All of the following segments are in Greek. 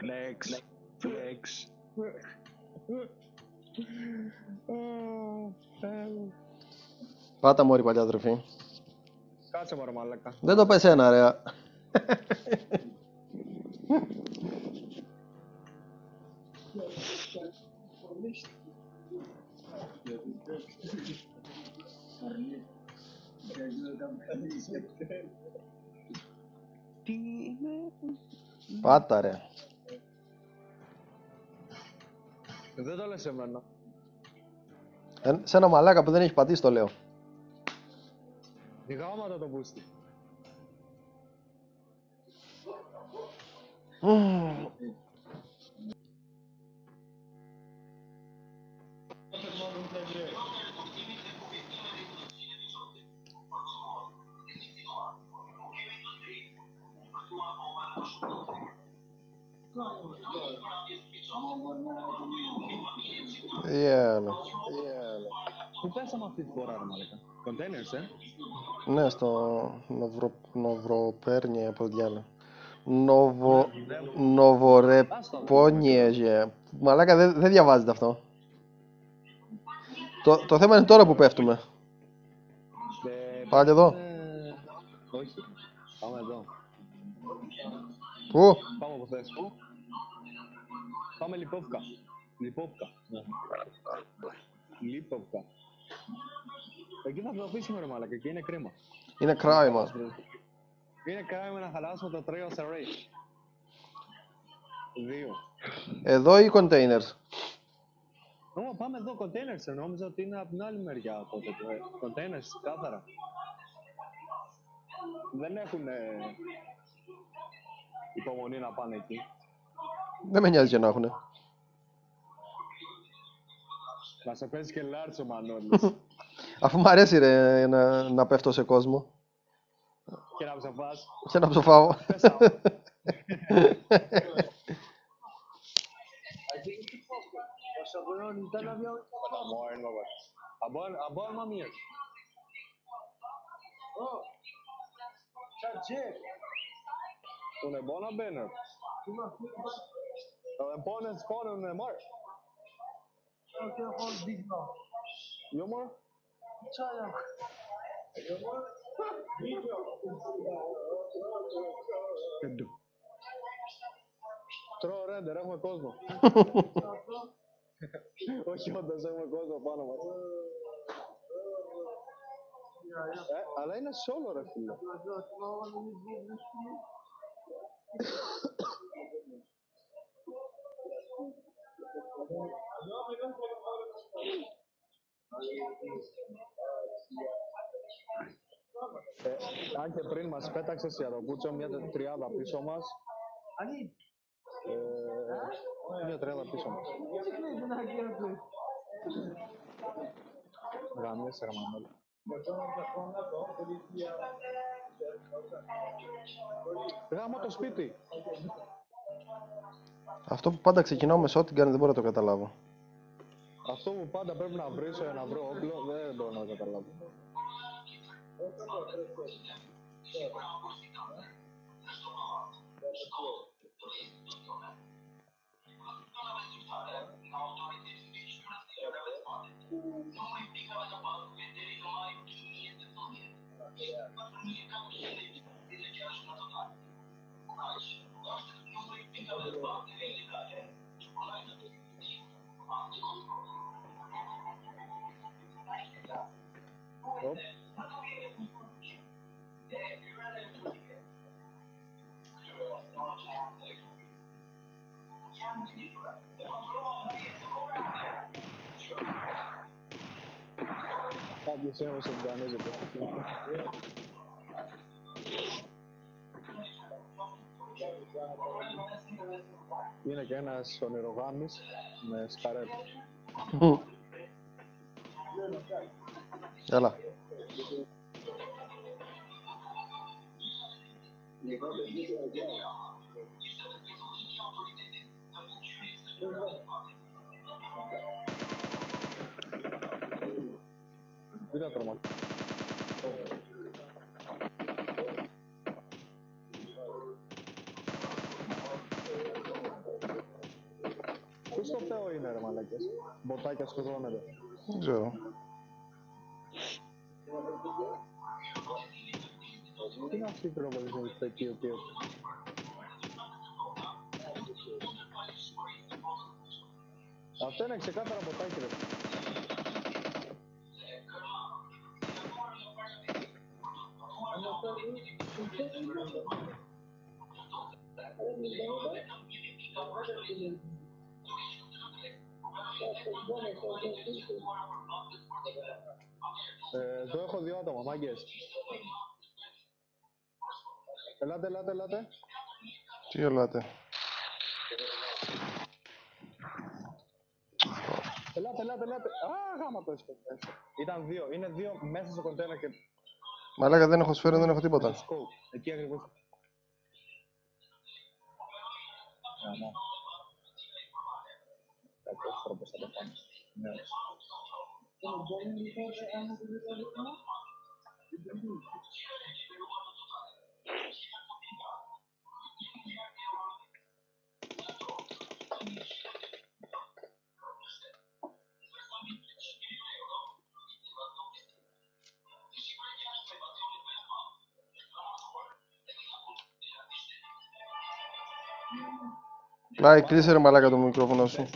Flex. Flex. Πάτα μόρι παλιά τροφή. Κάτσε μωρέ μαλάκα. Δεν το πες ένα ρε. Τι είναι. Πάτα ρε. Δεν το λες εμένα. Ε, σε ένα μαλάκα που δεν έχει πατήσει το λέω. Η γάματα το μπούστι. Μμμ. Containers, ε. Ναι, στο Νοβρο... Νοβροπέρνιε, από διάλο. Νοβο... Νοβορεπόνιεζε. Μαλάκα δεν δεν διαβάζεται αυτό. Το, το θέμα είναι τώρα που πέφτουμε. Ε, Πάλι εδώ. ε, Όχι. Πάμε εδώ. Πού; Πάμε από θες. Πού; Πάμε Λιπόβκα. Λιπόβκα. Ναι. Λιπόβκα. Εκεί θα το αφήσουμε ρε μαλάκα, εκεί είναι κρίμα. Είναι κράημα. Είναι κρίμα να χαλάσουμε το τρίο σε race. Δύο. Εδώ ή containers; Ω, πάμε εδώ, containers, ε, νόμιζα ότι είναι από την άλλη μεριά από το ε, containers, κάθαρα. Δεν έχουν ε, υπομονή να πάνε εκεί. Δεν με νοιάζει και να έχουνε. Να σε παίζει και λάρτσο Μανώλης. Αφού μου αρέσει ρε να, να πέφτω σε κόσμο. και να ψαφάς. Και να ψοφάω. Πέσα. Moin, Robert. Abon, abon mal mir. Τον εμπόνα μπαίνε. Τον 저요. Treba vreme da rahme Kozmo. Hoće onda zove Kozmo Panova. E, Aleyna sol olarak mı? Ε, αν και πριν μας πέταξες η Αροπούτσο μια τριάδα πίσω μας. Ε, μια τριάδα πίσω μας. Γαμιέσαι ρε Μανώλη. Γάμο το σπίτι. Αυτό που πάντα ξεκινάω με shotgun δεν μπορώ να το καταλάβω. Αυτό που πάντα πρέπει να βρεις ε, να βρω όπλο δεν μπορώ να το καταλάβω. Κάποιος έμεινε στον Κανέζο. Είναι και ένας ονειρογάμης με σκαρέτ. Έλα. 身份。有点懂吗？Πού στο Θεό είναι ρε μαλακές, μποτάκια σκοτώνεται. Δεν ξέρω. Τι είναι αυτή η τρόπολη που στο εκεί ο οποίος Αυτό είναι ξεκάθαρα μποτάκι ρε. Ε, εδώ έχω δύο άτομα, μάγκες. Ελάτε, ελάτε, ελάτε. Τι ελάτε; Ελάτε, ελάτε, ελάτε. Α, γάμα το έστω. Ήταν δύο. Είναι δύο μέσα στο κοντέινερ και Μαλάκα δεν έχω σφαίρα, δεν έχω τίποτα. σκοπ. Εκεί ακριβώς. Γαμώ. Κακός τρόπος θα το πάμε. Ναι. Λάι, κλείσε ρε μαλάκα το μικρόφωνο σου.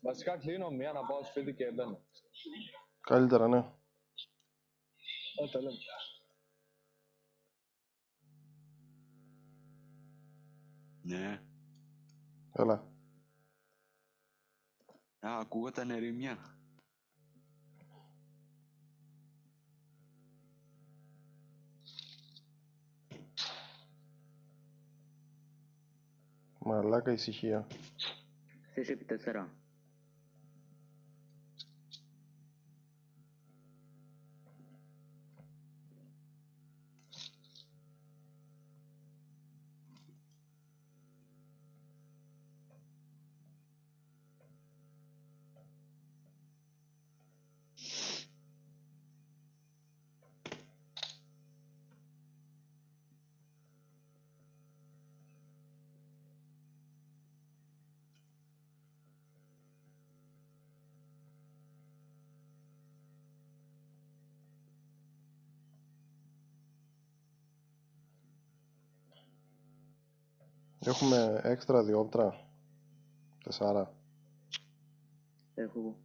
Βασικά κλείνω μία να πάω σπίτι και μπαίνω. Καλύτερα, ναι. Ε, το λέμε. Ναι. Έλα. Α, ακούγονταν ερημιά. Μαλάκα ησυχία. Θες επί τέσσερα. Έχουμε έξτρα διόπτρα. Τεσσάρα. Έχω εγώ.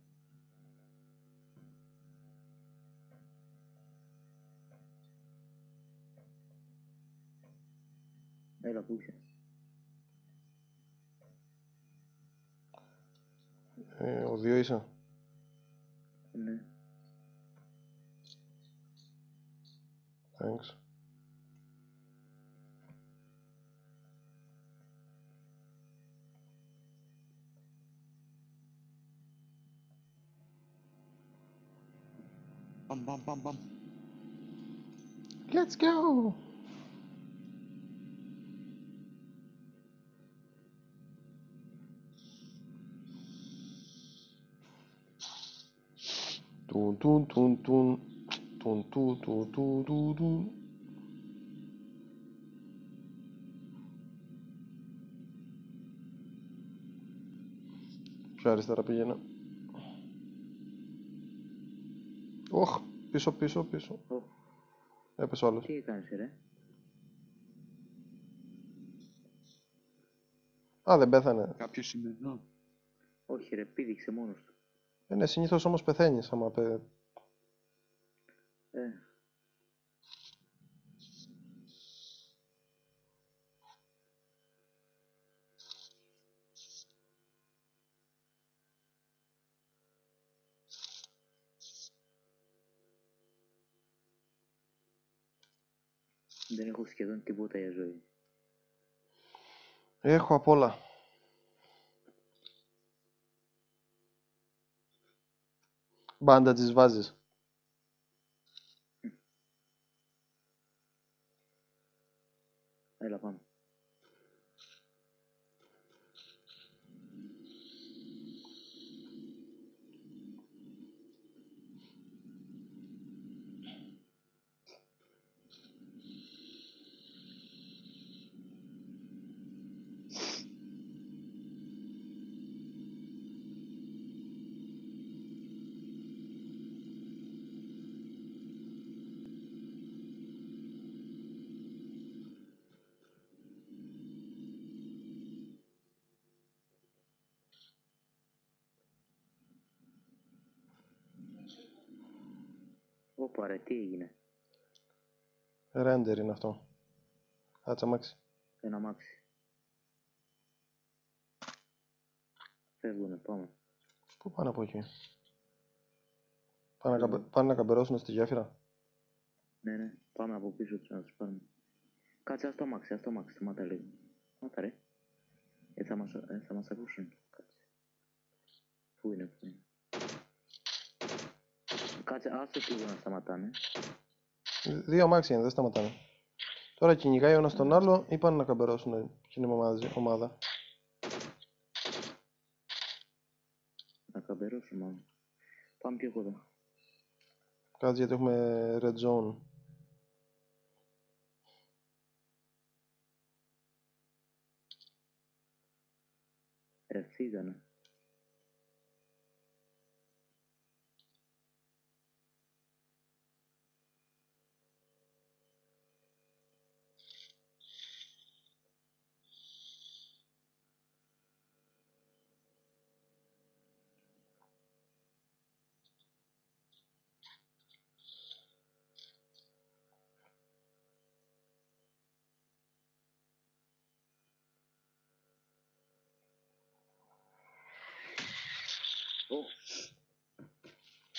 Έλα, πού είσαι. Ε, ο δύο είσαι. Ναι. Thanks. Bum, bum, bum, bum. Let's go! Dun, dun, dun, dun. Dun, dun, dun, dun, dun, dun. Şu arasına rapı. Οχ, πίσω, πίσω, πίσω. Ω, Έπεσε ο άλλος. τι έκανες, ρε; Α, δεν πέθανε. Κάποιος σημερινό. Όχι, ρε, πήδηξε μόνος του. Ε, ναι, συνήθως όμως πεθαίνεις άμα πε... Ε, δεν έχω σχεδόν τίποτα για ζωή. Έχω απ' όλα. Μπάντα τις βάζεις. Έλα, πάμε. Όπα ρε, τι έγινε; Render είναι αυτό. Κάτσε αμάξι. Ένα μάξι. Φεύγουνε, πάμε. Πού πάνε από εκεί; Πάνε, να, καμπε- πάνε να καμπερώσουν στη γέφυρα; Ναι, ναι, πάμε από πίσω τους να τους πάρουμε. Κάτσε, ας το αμάξι, ας το αμάξι, σταμάτα λίγο. Σταμάτα ρε. Ε, θα μας, ε, θα μας ακούσουν. Κάτσε. Πού είναι, πού είναι; Κάτσε, άσε λίγο να σταματάνε. Δύο αμάξια είναι, δεν σταματάνε. Τώρα κυνηγάει ο ένας τον άλλο ή πάνε να καμπερώσουν εκείνη η ομάδα. ομάδα. Να καμπερώσουν μάλλον. Πάμε πιο κοντά. Κάτσε γιατί έχουμε red zone. Ρε,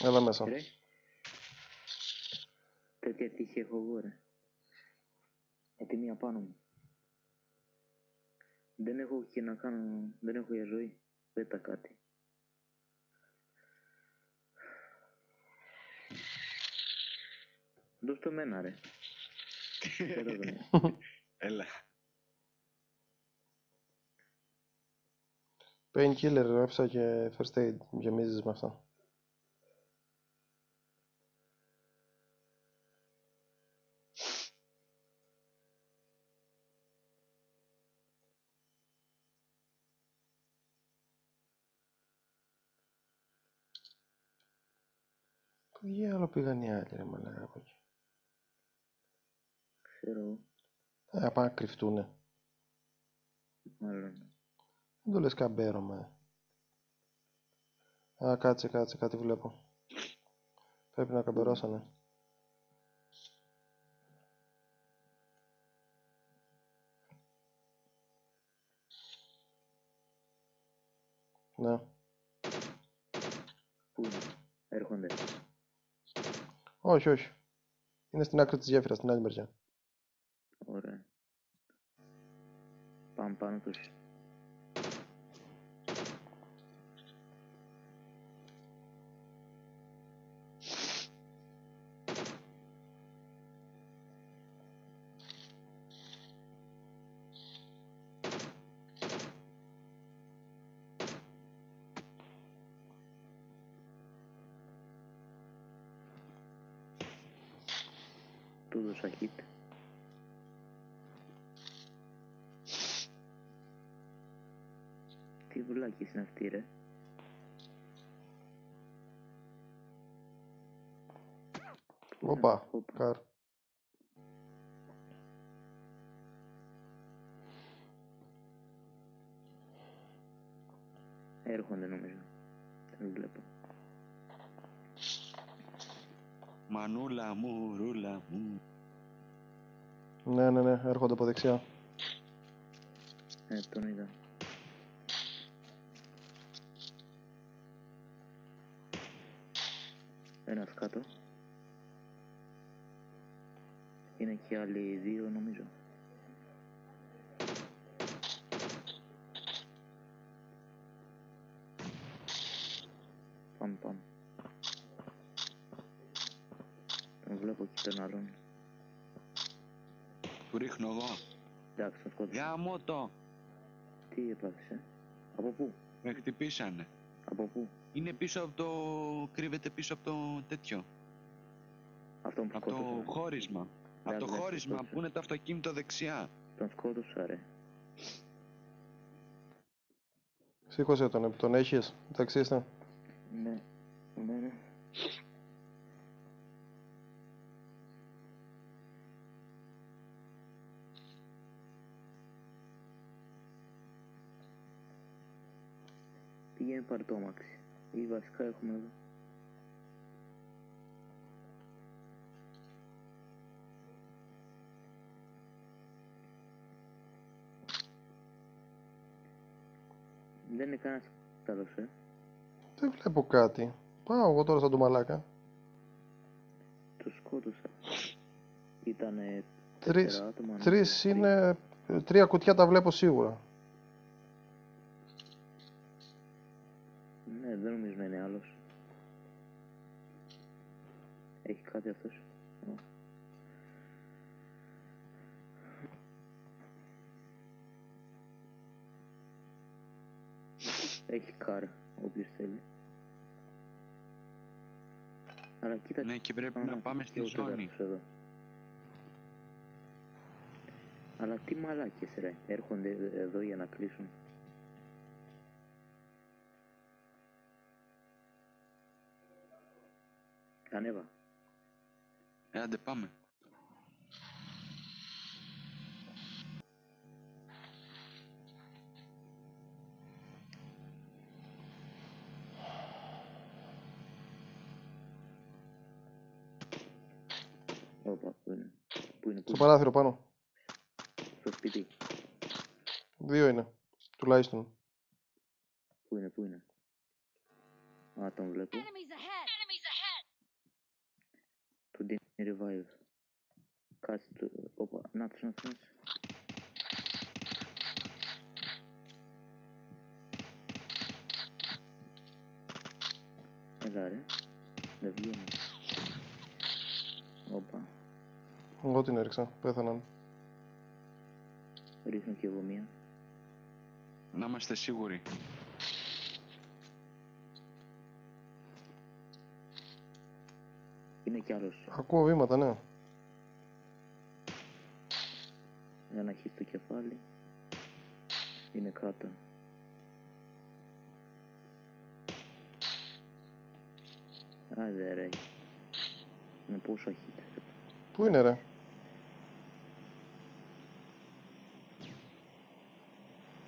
Έλα μέσα. ρε. Τέτοια τύχη έχω εγώ, ρε. Γιατί μία πάνω μου. Δεν έχω και να κάνω... Δεν έχω για ζωή. Πέτα κάτι. Δώσ' το εμένα, ρε. Πέτα το. Έλα. Painkiller, ρεύσα και first aid. Γεμίζεις με αυτά. Πού διάλογο πήγαν οι άλλοι ρε μαλάκα από εκεί. Ξέρω εγώ. Ε, να πάνε να κρυφτούνε. Μάλλον. Δεν το λες καμπέρωμα. Α, κάτσε, κάτσε, κάτι βλέπω. Πρέπει να καμπερώσανε. Ναι. Πού είναι; Έρχονται. Όχι, όχι. Είναι στην άκρη της γέφυρας, στην άλλη μεριά. Ωραία. Πάμε πάνω τους. Του δώσα hit. Τι βουλάκης είναι αυτή ρε. Όπα, Όπα. καρ. Έρχονται νομίζω. Δεν βλέπω. Μανούλα μου, ρούλα μου. Ναι, ναι, ναι, έρχονται από δεξιά. Ε, τον είδα. Ένας κάτω. Είναι και άλλοι δύο νομίζω. Πάμε, πάμε. Τον βλέπω και τον άλλον. Του ρίχνω εγώ. Εντάξει, τον σκότωσα. Γάμο το. Τι έπραξε. Από πού, Με χτυπήσανε. από πού; Είναι πίσω από το... Κρύβεται πίσω από το τέτοιο. Αυτόν που Από το σκότωσα. χώρισμα. Από το ναι, χώρισμα σκότωσα. που είναι το αυτοκίνητο δεξιά. Τον σκότωσα ρε. Σήκωσε τον, τον έχεις, μεταξύ είστε. Ναι, ναι, ναι. Πήγαινε πάρ' το αμάξι. Ή βασικά έχουμε εδώ. Δεν είναι κανένας καλός, ε. Δεν βλέπω κάτι. Πάω εγώ τώρα σαν το μαλάκα. Το σκότωσα. Ήτανε τέσσερα άτομα. Τρεις είναι... Τρία κουτιά τα βλέπω σίγουρα. Έχει κάτι αυτός. Ω. Έχει κάρα, όποιος θέλει. Αλλά κοίτα Ναι, και πρέπει Α, να πάμε στη και ο ζώνη. τέταρτος εδώ. Αλλά τι μαλάκες ρε, έρχονται εδώ για να κλείσουν. Ανέβα. Ε, άντε πάμε. Όπα, πού είναι; Πού είναι, πού Στο είναι; παράθυρο πάνω. Στο σπίτι. Δύο είναι. Τουλάχιστον. Πού είναι, πού είναι; Α, τον βλέπω. Του δίνει revive. Κάτσε του. Όπα, να τους, να τους, να τους. Έλα ρε. Δεν βγαίνει. Όπα. Εγώ την έριξα. Πέθαναν. Ρίχνω και εγώ μία. Να είμαστε σίγουροι. Είναι κι άλλος. Ακούω βήματα, ναι. Για να έχει το κεφάλι. Είναι κάτω. Άντε ρε. Με πόσο αχύτητα. Πού είναι ρε;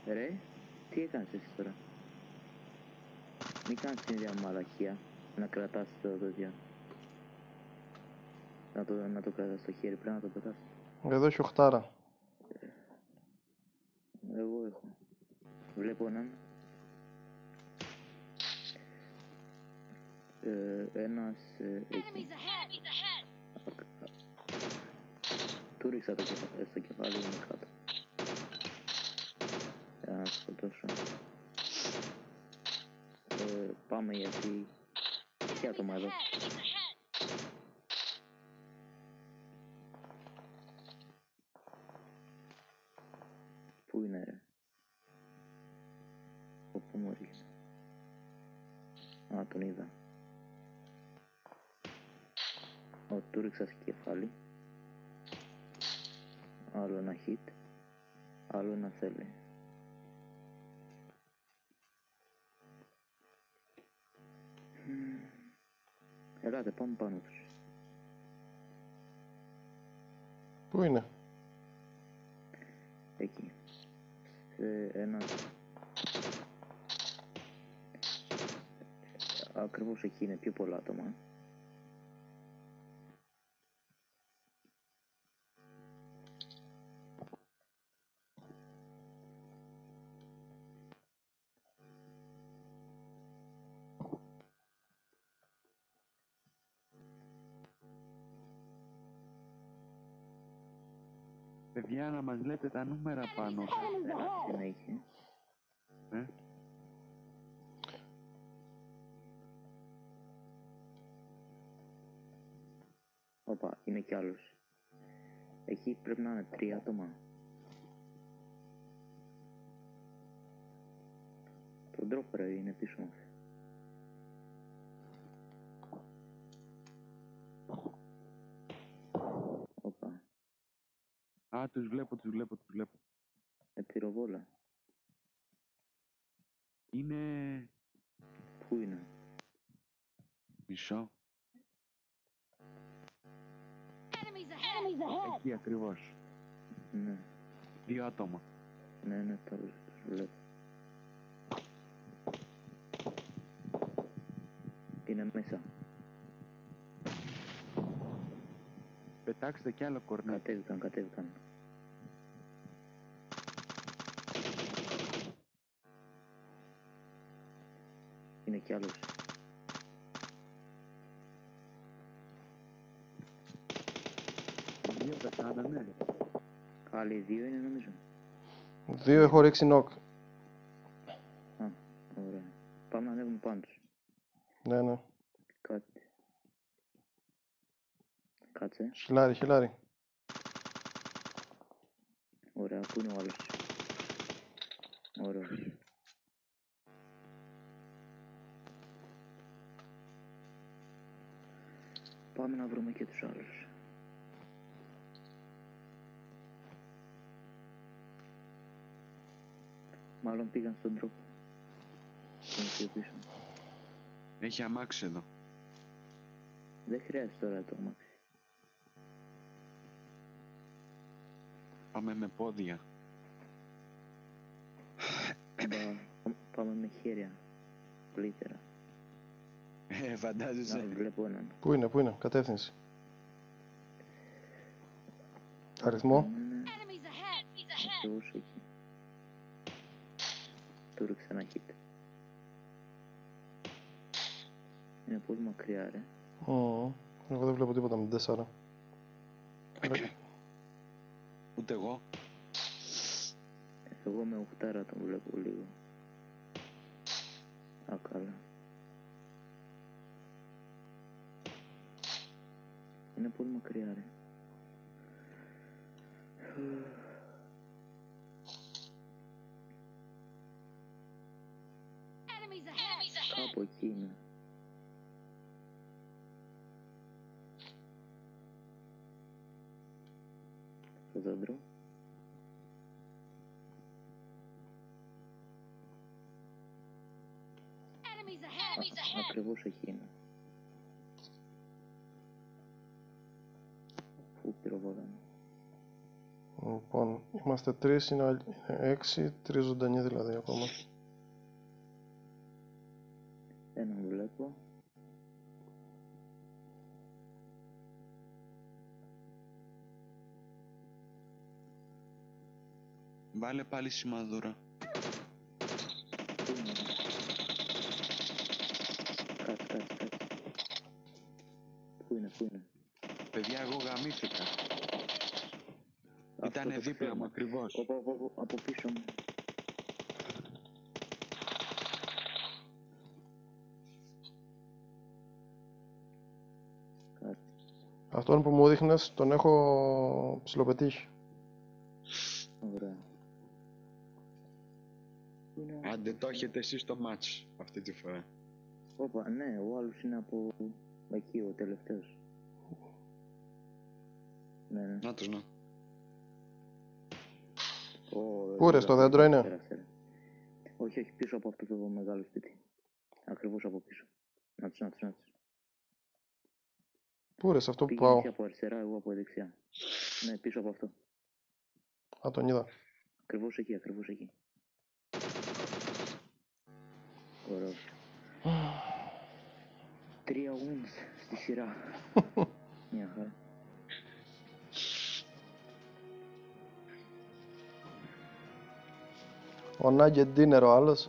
Ρε, τι έκανες εσύ τώρα; Μην κάνεις την ίδια μαλακία. Να κρατάς το τέτοιο. Να το, να το κρατάς στο χέρι, πρέπει να το πετάς. Εδώ έχει οχτάρα. Εγώ έχω. Βλέπω έναν. Ε, ένας ε, εκεί. Enemies ahead! Enemies ahead! Του ρίξα το κεφάλι, στο κεφάλι είναι κάτω. Για να το σκοτώσω. Ε, πάμε γιατί... Έχει άτομα εδώ; Είναι ρε. Από πού μου ρίχνει. Α, τον είδα. Ω, του ρίξα στο κεφάλι. Άλλο ένα hit. Άλλο ένα θέλει. Μμμ. Ελάτε, πάμε πάνω τους. Πού είναι; Σε ένα... Ακριβώς εκεί είναι πιο πολλά άτομα. Παιδιά, να μας λέτε τα νούμερα πάνω. Ένα συνέχεια. Ε; Όπα, είναι κι άλλος. Εκεί πρέπει να είναι τρία άτομα. Το ντρόπερ είναι πίσω μας. Α, τους βλέπω, τους βλέπω, τους βλέπω. με πυροβόλα. Είναι... Πού είναι; Μισό. Enemies ahead! Enemies ahead! Εκεί ακριβώς. Ναι, Δύο άτομα. ναι, ναι, τα τους βλέπω. Είναι μέσα. Πετάξτε κι άλλο κορνέ. Κατέβηκαν, κατέβηκαν. Είναι κι άλλος. Δύο πεθάνανε. Άλλοι δύο είναι νομίζω. Δύο έχω ρίξει νοκ. Χιλάρι, χιλάρι. Ωραία, πού είναι ο άλλος; Ωραίος. Πάμε να βρούμε και τους άλλους. Μάλλον πήγαν στον τρόπο. Είναι πιο πίσω. Έχει αμάξι εδώ. Δεν χρειάζεται τώρα το αμάξι. Πάμε με πόδια. Μπα, Πάμε με χέρια. Καλύτερα. Ε, Να φαντάζεσαι. βλέπω έναν. Πού είναι, πού είναι, κατεύθυνση. Αριθμό. Ναι, ναι. Enemies ahead! Enemies ahead! Θεούς εκεί. Του ρίξα ένα hit. Είναι πολύ μακριά ρε. Μμμ. Εγώ δεν βλέπω τίποτα με την 4. Ούτε εγώ. Εγώ με οχτάρα τον βλέπω λίγο. Α, καλά. Είναι πολύ μακριά ρε. Enemies ahead! Enemies ahead! Κάπου εκεί είναι. Α, ahead! ακριβώς εκεί είναι. Πού πυροβολάνε. Λοιπόν, είμαστε τρεις, είναι άλλοι- είναι έξι, τρεις ζωντανοί δηλαδή ακόμα. Έναν βλέπω. Βάλε πάλι σημαδούρα. Πού είναι. Παιδιά, εγώ γαμήθηκα. Αυτό Ήτανε το δίπλα ξέρω. μου ακριβώς. Οπα, οπα, οπα, από πίσω μου. Κάτι. Αυτόν που μου δείχνες τον έχω ψηλοπετύχει. Ωραία. Πού είναι ο... Άντε το έχετε εσείς στο μάτς αυτή τη φορά. Όπα, ναι, ο άλλος είναι από εκεί, ο τελευταίος. Ναι, ναι. Να τους να. Ω, Πού ρε, στο δέντρο είναι; πέρασε, ρε. Όχι, όχι, πίσω από αυτό το μεγάλο σπίτι. Ακριβώς από πίσω. Να τους, να τους, να τους. Πού ρε, σε αυτό που Πήγαινε πάω. εσύ από αριστερά, εγώ από δεξιά. Ναι, πίσω από αυτό. Α, τον είδα. Ακριβώς εκεί, ακριβώς εκεί. Ωραίος. Τρία wins στη σειρά. Μια χαρά. Ο Nugget Dinner ο άλλος.